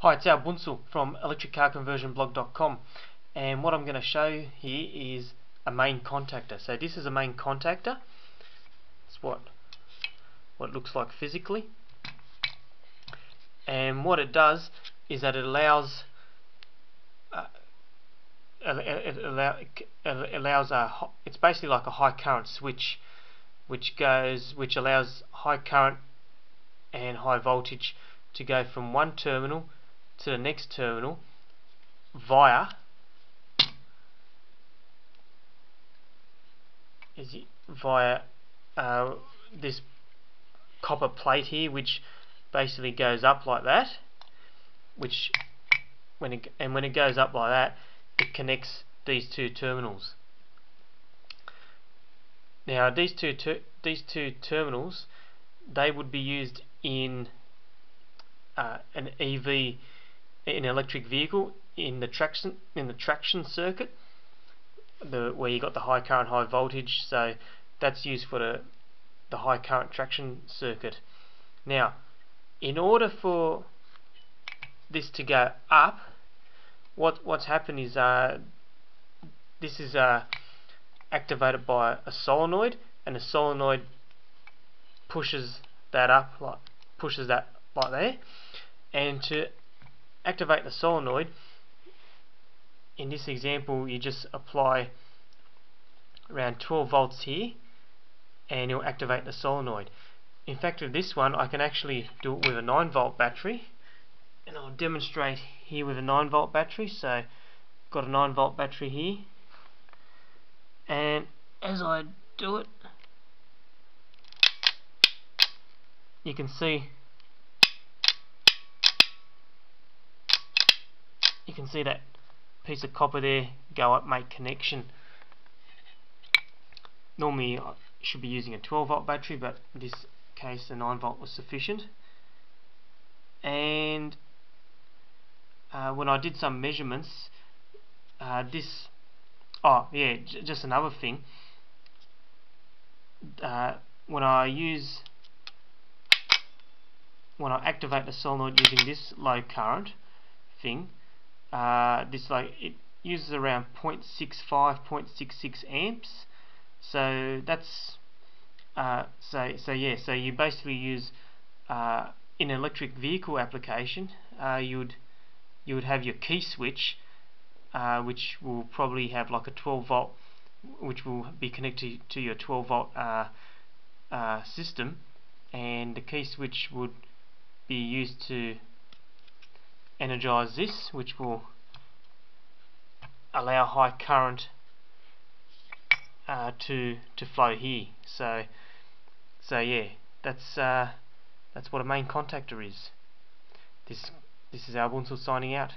Hi, it's Al Bunsel from electriccarconversionblog.com and what I'm going to show you here is a main contactor. So this is a main contactor. It's what what it looks like physically. And what it does is that it allows uh, it, allow, it allows a it's basically like a high current switch which goes which allows high current and high voltage to go from one terminal to the next terminal via is it via uh, this copper plate here which basically goes up like that which when it, and when it goes up like that it connects these two terminals. Now these two ter these two terminals they would be used in uh, an EV an electric vehicle in the traction in the traction circuit the where you got the high current high voltage. So that's used for the the high current traction circuit. Now in order for this to go up what what's happened is uh, this is uh, activated by a solenoid and the solenoid pushes that up like pushes that like there and to activate the solenoid. In this example you just apply around 12 volts here and you'll activate the solenoid. In fact with this one I can actually do it with a 9 volt battery and I'll demonstrate here with a 9 volt battery. So got a 9 volt battery here and as I do it you can see can see that piece of copper there go up make connection. Normally I should be using a 12 volt battery but in this case a 9 volt was sufficient. And uh, when I did some measurements uh, this oh yeah just another thing. Uh, when I use when I activate the solenoid using this low current thing uh, this like it uses around 0.65 0.66 amps. So that's uh, so so yeah so you basically use uh, in an electric vehicle application uh, you would you would have your key switch uh, which will probably have like a 12 volt which will be connected to your 12 volt uh, system. And the key switch would be used to energize this which will allow high current uh, to to flow here. So so yeah that's uh, that's what a main contactor is. This this is Bunsel signing out